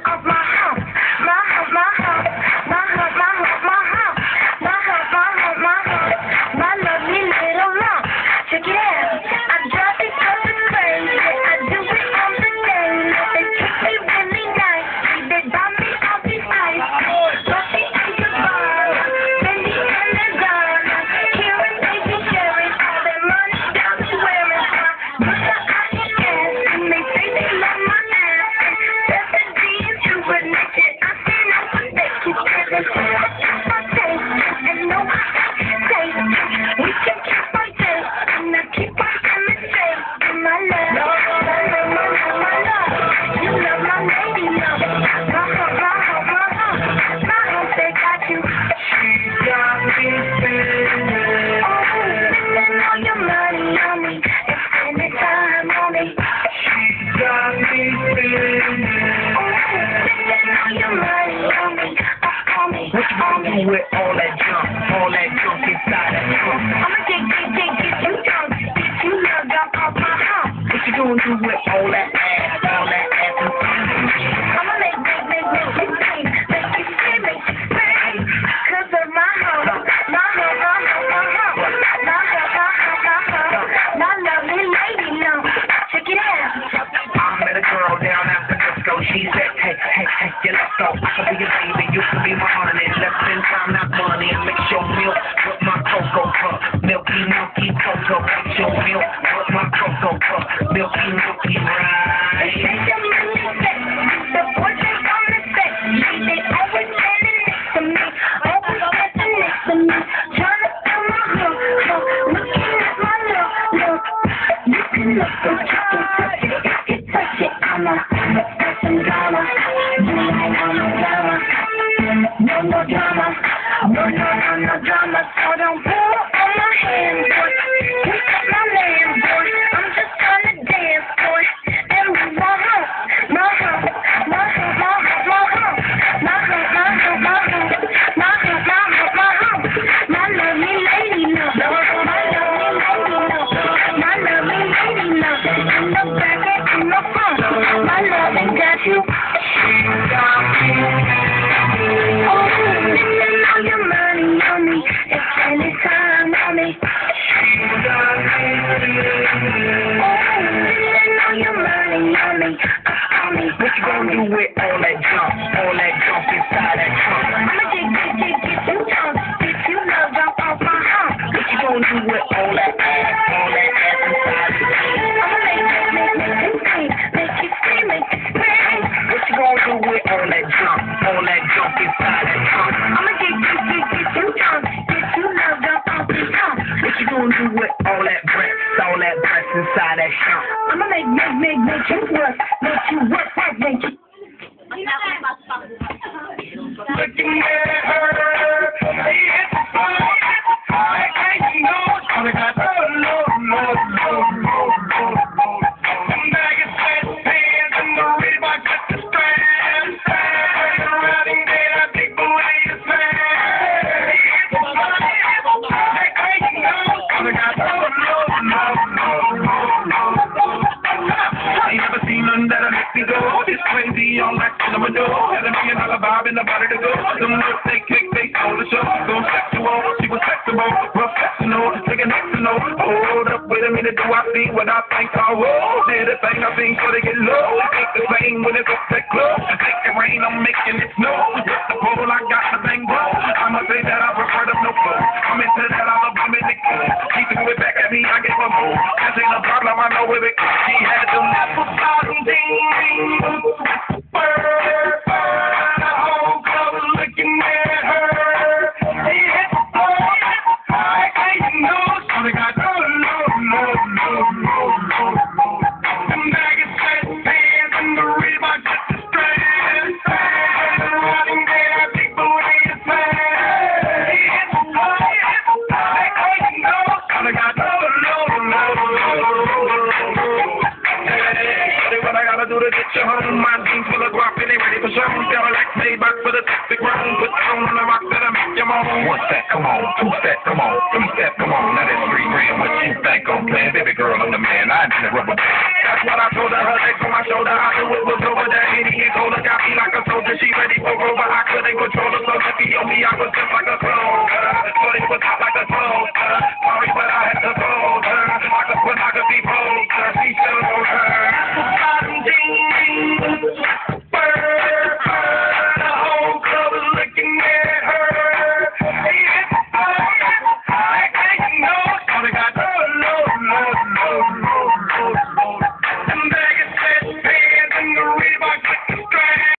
jump What you me. with all that junk, all that junk inside that trunk? I'ma get, get, get, get you you can be my honey. Let's spend time, not money, and mix your milk No, on me. What you gonna do with all that junk, all that junk inside that trunk? I'ma get, get, get, get you drunk. Get you love drunk off my house. What you gonna do with all that ass, all that ass inside that trunk? I'ma make, make, make, make you scream. Make you scream, make you scream. What you gonna do with all that junk, all that junk inside that trunk? I'ma get, get, get, you drunk. Get you drunk off you gonna do that that inside that trunk? I'ma make, make, make, make you work. Make you work. Thank you. In the body to go. Them lips they kick, they stole the show. So sexual, she was flexible, professional, taking know. Hold up, wait a minute, do I see what I think oh, oh, I will? Did a thing I think so they get low. Ain't the same when it's up that close. Make it rain, I'm making it snow. Home? My jeans full of guap and they ready for show. A like Maybach for the toxic room. Put on the rock that'll make you moan. One step, come on. Two step, come on. Three step, come on. Now that's three grand. What you think I'm playing? Baby girl, I'm the man. I in the rubber band. That's what I told her. Her legs on my shoulder. I knew it was over there. Idiot told her. Got me like told her she ready for over. I couldn't control